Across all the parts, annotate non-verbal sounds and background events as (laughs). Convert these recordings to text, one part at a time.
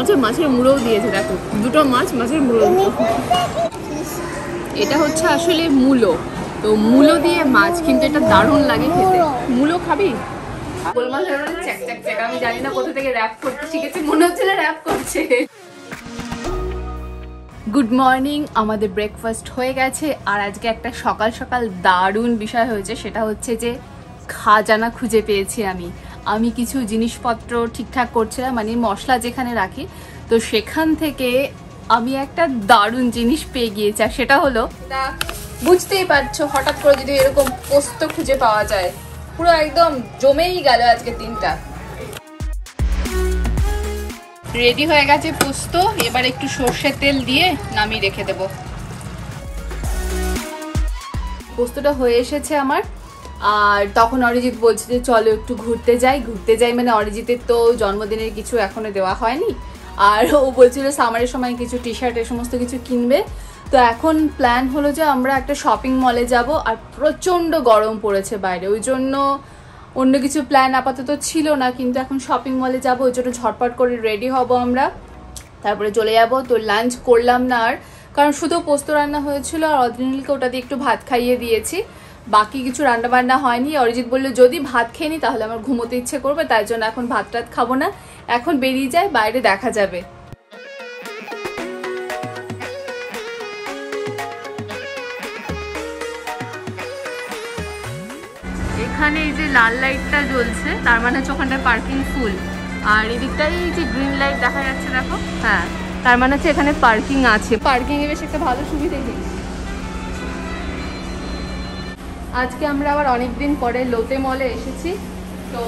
আচ্ছা মাছের মুড়োও দিয়েছে, দেখো। দুটো মাছ, মাছের মুড়ো এটা হচ্ছে আসলে মূলো। তো মূলো দিয়ে মাছ কিন্তু এটা দারুণ লাগে খেতে। মূলো খাবি? গোলমাল আমি জানি না কোথা থেকে র্যাপ করতে শিখেছি মনে হচ্ছে র্যাপ করছে। গুড মর্নিং আমাদের ব্রেকফাস্ট হয়ে গেছে। আর আজকে একটা সকাল সকাল দারুণ বিষয় হয়েছে, সেটা হচ্ছে যে খাজানা খুঁজে পেয়েছি আমি। আমি কিছু জিনিসপত্র ঠিকঠাক করছিলাম মানে মশলা যেখানে রাখি তো সেখান থেকে আমি একটা দারুণ জিনিস পেয়ে গিয়েছি আর সেটা হলো বুঝতেই পারছ হঠাৎ করে যদি এরকম পোস্ত খুঁজে পাওয়া যায় পুরো একদম জমেই গেল আজকে দিনটা। রেডি হয়ে গেছে পোস্ত এবার একটু সর্ষের তেল দিয়ে নামিয়ে রেখে দেব। পোস্তটা হয়ে এসেছে আমার। আর তখন অরিজিৎ বলছে যে, চলো একটু ঘুরতে যাই। ঘুরতে যাই মানে অরিজিতের তো জন্মদিনের কিছু এখনও দেওয়া হয়নি। আর ও বলছিল, সামারের সময় কিছু টি শার্ট এ সমস্ত কিছু কিনবে। তো এখন প্ল্যান হলো যে, আমরা একটা শপিং মলে যাব আর প্রচণ্ড গরম পড়েছে বাইরে। ওই জন্য অন্য কিছু প্ল্যান আপাতত ছিল না, কিন্তু এখন শপিং মলে যাব, ওই জন্য ঝটপট করে রেডি হব আমরা। তারপরে চলে যাব। তো লাঞ্চ করলাম না আর, কারণ শুধু পোস্ত রান্না হয়েছিল আর অদিনীলকে ওটা দিয়ে একটু ভাত খাইয়ে দিয়েছি। বাকি কিছু রান্না বান্না হয়নি। অরিজিৎ বলল যদি ভাত খেয়ে নিই তাহলে আমার ঘুমোতে ইচ্ছে করবে তাই জন্য এখন ভাত টাত খাব না। এখন বেরিয়ে যায় বাইরে দেখা যাবে। এখানে এই যে লাল লাইটটা জ্বলছে তার মানে হচ্ছে ওখানটায় পার্কিং ফুল। আর এদিকটাই এই যে গ্রিন লাইট দেখা যাচ্ছে দেখো। হ্যাঁ তার মানে হচ্ছে এখানে পার্কিং আছে। পার্কিং এ বেশ একটা ভালো সুবিধা নেই আজকে আমরা আবার অনেক দিন পরে লোতে মলে এসেছি। তো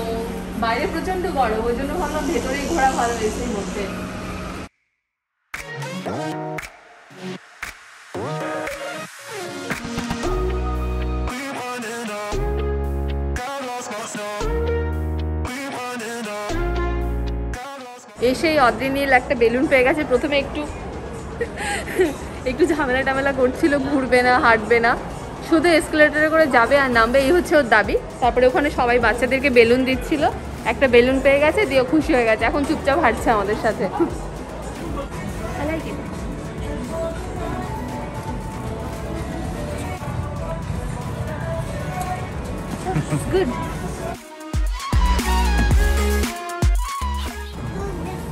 বাইরে প্রচণ্ড গরম, ওই জন্য ভাবলাম ভেতরেই ঘোরা ভালো এসির মধ্যে এসেই অদ্রিনীল একটা বেলুন পেয়ে গেছে। প্রথমে একটু একটু ঝামেলা টামেলা করছিল, ঘুরবে না, হাঁটবে না। শুধু এসকেলেটারে করে যাবে আর নামবে এই হচ্ছে ওর দাবি। তারপরে ওখানে সবাই বাচ্চাদেরকে বেলুন দিচ্ছিল। একটা বেলুন পেয়ে গেছে, দিয়ে খুশি হয়ে গেছে। এখন চুপচাপ হাঁটছে আমাদের সাথে.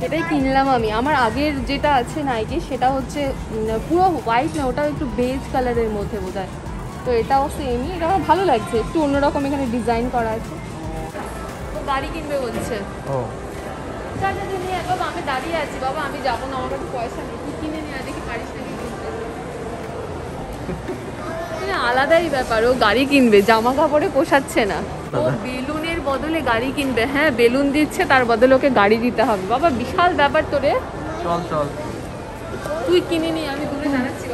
এটাই কিনলাম আমি। আমার আগের যেটা আছে নাইকি সেটা হচ্ছে পুরো হোয়াইট না, ওটা একটু বেজ কালারের মধ্যে বোধ তো এটাও সেমই এটা আমার ভালো লাগছে। একটু অন্যরকম এখানে ডিজাইন করা আছে। তো গাড়ি কিনবে বলছে। ও। বাবা আমি দাঁড়িয়ে আছি। বাবা আমি যাব না আমার কাছে পয়সা নেই। তুই কিনে নিয়ে দেখি পারিস নাকি আলাদাই ব্যাপার ও গাড়ি কিনবে জামা কাপড়ে পোষাচ্ছে না। ও বেলুনের বদলে গাড়ি কিনবে হ্যাঁ বেলুন দিচ্ছে তার বদলে ওকে গাড়ি দিতে হবে। বাবা বিশাল ব্যাপার তোরে। চল চল। তুই কিনে নি আমি দূরে দাঁড়াচ্ছি।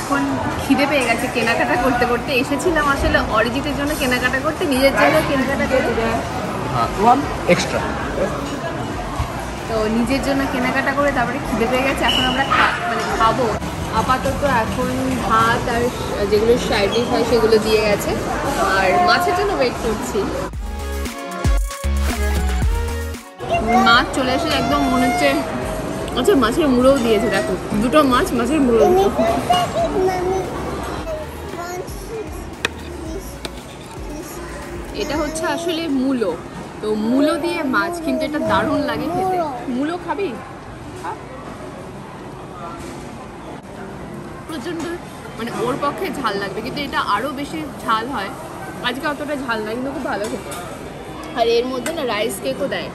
এখন খিদে পেয়ে গেছে কেনাকাটা করতে করতে। এসেছিলাম আসলে অরিজিতের জন্য কেনাকাটা করতে নিজের জন্য কেনাকাটা করতে। হ্যাঁ ওয়ান এক্সট্রা তো নিজের জন্য কেনাকাটা করে তারপরে খিদে পেয়ে গেছে এখন আমরা মানে খাব। আপাতত এখন ভাত আর যেগুলো সাইড ডিশ হয় সেগুলো দিয়ে গেছে আর মাছের জন্য ওয়েট করছি। মাছ চলে এসে একদম মনে হচ্ছে আচ্ছা মাছের মুড়োও দিয়েছে, দেখো। দুটো মাছ, মাছের মুড়ো এটা হচ্ছে আসলে মূলো। তো মূলো দিয়ে মাছ কিন্তু এটা দারুণ লাগে খেতে। মূলো খাবি? খা। প্রচণ্ড মানে ওর পক্ষে ঝাল লাগবে, কিন্তু এটা আরও বেশি ঝাল হয়। আজকে অতটা ঝাল না, কিন্তু খুব ভালো খেতে। আর এর মধ্যে না রাইস কেকও দেয়।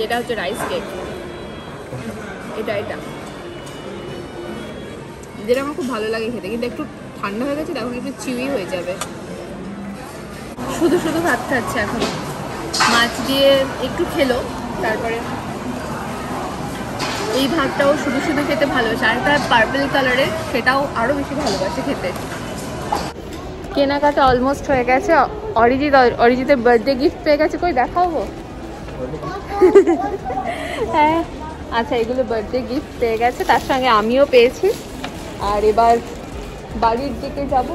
যেটা হচ্ছে রাইস কেক এটা এটা। যেটা আমার খুব ভালো লাগে খেতে কিন্তু একটু ঠান্ডা হয়ে গেছে তখন একটু চিউই হয়ে যাবে। শুধু শুধু ভাত খাচ্ছে এখন। মাছ দিয়ে একটু খেলো তারপরে এই ভাতটাও শুধু শুধু খেতে ভালোবাসে। আর একটা পার্পল কালারের সেটাও আরও বেশি ভালোবাসে খেতে। কেনাকাটা অলমোস্ট হয়ে গেছে। অরিজিৎ অরিজিতের বার্থডে গিফট পেয়ে গেছে কই? দেখাবো হ্যাঁ। আচ্ছা এগুলো বার্থডে গিফট পেয়ে গেছে, তার সঙ্গে আমিও পেয়েছি। আর এবার বাড়ির দিকে যাব।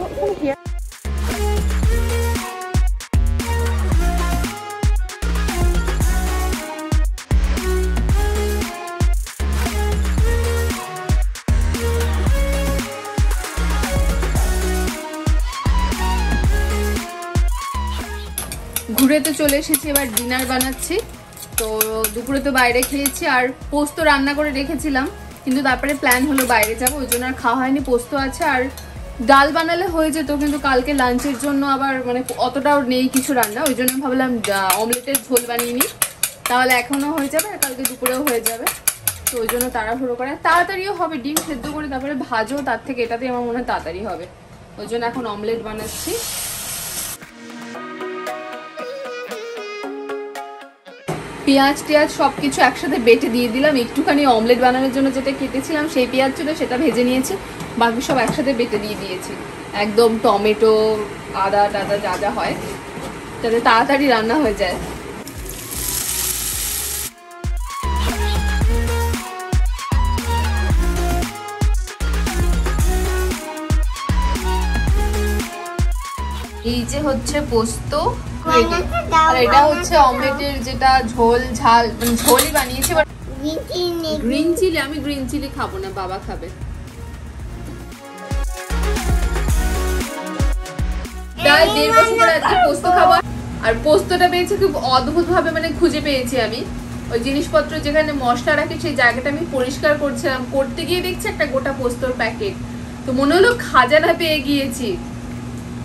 ঘুরে তো চলে এসেছি, এবার ডিনার বানাচ্ছি। তো দুপুরে তো বাইরে খেয়েছি, আর পোস্ত রান্না করে রেখেছিলাম, কিন্তু তারপরে প্ল্যান হলো বাইরে যাব, ওই জন্য আর খাওয়া হয়নি, পোস্ত আছে, আর ডাল বানালে হয়ে যেত, কিন্তু কালকে লাঞ্চের জন্য আবার মানে অতটাও নেই কিছু রান্না, ওই জন্য ভাবলাম অমলেটের ঝোল বানিয়ে নিই, তাহলে এখনও হয়ে যাবে, আর কালকে দুপুরেও হয়ে যাবে, তো ওই জন্য তাড়াহুড়ো করে তাড়াতাড়িও হবে, ডিম সেদ্ধ করে, তারপরে ভাজো, তার থেকে এটাতেই আমার মনে হয় তাড়াতাড়ি হবে, ওই জন্য এখন অমলেট বানাচ্ছি। পেঁয়াজ টেয়াজ সব কিছু একসাথে বেটে দিয়ে দিলাম। একটুখানি অমলেট বানানোর জন্য যেটা কেটেছিলাম, সেই পেঁয়াজ ছিল সেটা ভেজে নিয়েছি। বাকি সব একসাথে বেটে দিয়ে দিয়েছি। একদম টমেটো, আদা টাদা যা যা হয়, যাতে তাড়াতাড়ি রান্না হয়ে যায়। এই যে হচ্ছে পোস্ত। আর এটা হচ্ছে অমলেটের যেটা ঝোল ঝাল মানে ঝোলই বানিয়েছি গ্রিন চিলি আমি গ্রিন চিলি খাব না বাবা খাবে। দেড় বছর পরে আজকে পোস্ত খাব আর পোস্তটা পেয়েছি খুব অদ্ভুত ভাবে মানে খুঁজে পেয়েছি আমি। ওই জিনিসপত্র যেখানে মশলা রাখি সেই জায়গাটা আমি পরিষ্কার করছিলাম। করতে গিয়ে দেখছি একটা গোটা পোস্তর প্যাকেট। তো মনে হলো খাজানা পেয়ে গিয়েছি।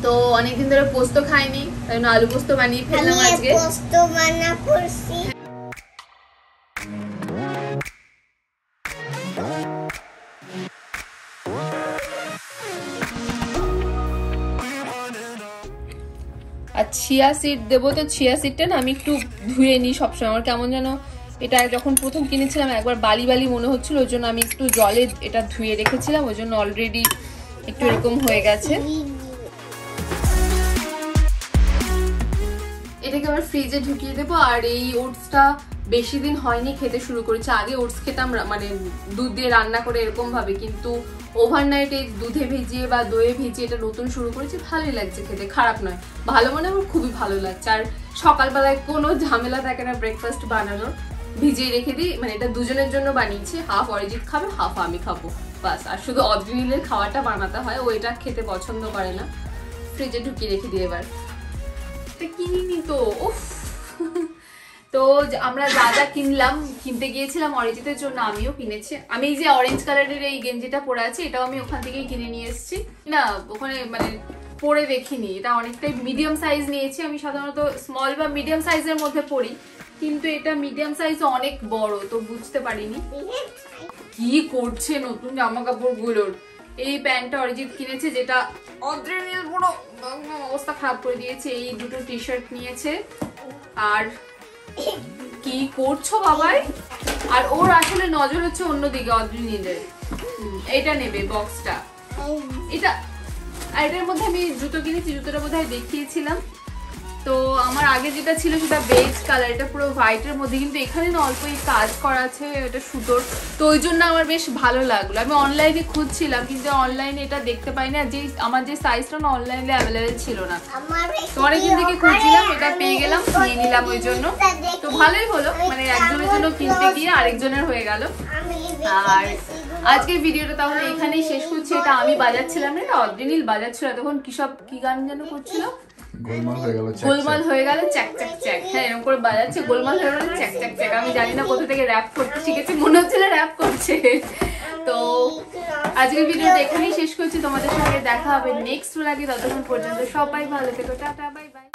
তো অনেকদিন ধরে পোস্ত খাইনি তাই জন্য আলু পোস্ত বানিয়ে ফেললাম আজকে। পোস্ত বানা করছি আর চিয়া সিড দেবো তো ছিয়া সিডটা না আমি একটু ধুয়ে নিই সবসময়। আমার কেমন যেন এটা যখন প্রথম কিনেছিলাম একবার বালি বালি মনে হচ্ছিল ওই জন্য আমি একটু জলে এটা ধুয়ে রেখেছিলাম ওই জন্য অলরেডি একটু এরকম হয়ে গেছে। এটাকে আবার ফ্রিজে ঢুকিয়ে দেবো, আর এই ওটসটা বেশি দিন হয়নি, খেতে শুরু করেছে। আগে ওটস খেতাম মানে দুধ দিয়ে রান্না করে এরকম ভাবে কিন্তু ওভারনাইট এই দুধে ভিজিয়ে বা দইয়ে ভিজিয়ে এটা নতুন শুরু করেছে, ভালোই লাগছে খেতে। খারাপ নয়, ভালো মানে আমার খুবই ভালো লাগছে। আর সকালবেলায় কোনো ঝামেলা থাকে না ব্রেকফাস্ট বানানোর ভিজিয়ে রেখে দিই মানে এটা দুজনের জন্য বানিয়েছি হাফ অরিজিৎ খাবে হাফ আমি খাব বাস আর শুধু অদ্রিনীলের খাওয়াটা বানাতে হয়, ও এটা খেতে পছন্দ করে না। ফ্রিজে ঢুকিয়ে রেখে দিই এবার। এটা কিনিনি তো, উফ। (laughs) তো আমরা যা যা কিনলাম, কিনতে গিয়েছিলাম অরিজিতের জন্য, আমিও কিনেছি। আমি এই যে অরেঞ্জ কালারের এই গেঞ্জিটা পরে আছি, এটাও আমি ওখান থেকেই কিনে নিয়ে এসেছি। না, ওখানে মানে পরে দেখিনি, এটা অনেকটাই মিডিয়াম সাইজ নিয়েছি। আমি সাধারণত স্মল বা মিডিয়াম সাইজের মধ্যে পরি, কিন্তু এটা মিডিয়াম সাইজ অনেক বড়, তো বুঝতে পারিনি। কি করছে নতুন জামা কাপড়গুলোর এই প্যান্টটা অরিজিৎ কিনেছে, যেটা অদ্রেনের পুরো অবস্থা খারাপ করে দিয়েছে। এই দুটো টি শার্ট নিয়েছে। আর কি করছ বাবাই? আর ওর আসলে নজর হচ্ছে অন্যদিকে অদ্রিনীদের এটা নেবে বক্সটা এটা আর এটার মধ্যে আমি জুতো কিনেছি, জুতোটা বোধহয় দেখিয়েছিলাম। তো আমার আগে যেটা ছিল সেটা বেজ কালার এটা পুরো হোয়াইটের মধ্যে, কিন্তু এখানে না অল্প এই কাজ করা আছে, এটা সুতোর। তো ওই জন্য আমার বেশ ভালো লাগল। আমি অনলাইনে খুঁজছিলাম, কিন্তু অনলাইনে এটা দেখতে পাই না যে আমার যে সাইজটা না অনলাইনে অ্যাভেলেবেল ছিল না। তো অনেকদিন থেকে খুঁজছিলাম, এটা পেয়ে গেলাম নিয়ে নিলাম ওই জন্য। তো ভালোই হলো মানে একজনের জন্য কিনতে গিয়ে আরেকজনের হয়ে গেল। আর আজকের ভিডিওটা তাহলে এখানেই শেষ করছি, এটা আমি বাজাচ্ছিলাম না অদ্রিনীল বাজাচ্ছিল তখন কি সব, কি গান যেন করছিল? গোলমাল হয়ে গেল গোলমাল হয়ে গেল চ্যাক চ্যাক চ্যাক। হ্যাঁ এরকম করে বাজাচ্ছে গোলমাল হয়ে গেল চ্যাক চ্যাক চ্যাক। আমি জানি না কোথা থেকে র্যাপ করতে শিখেছি মনে হচ্ছে না র্যাপ করছে। তো আজকের ভিডিওটা এখানেই শেষ করছি। তোমাদের সঙ্গে দেখা হবে নেক্সট লাগে ততক্ষণ পর্যন্ত সবাই ভালো থেকো। Tata bye bye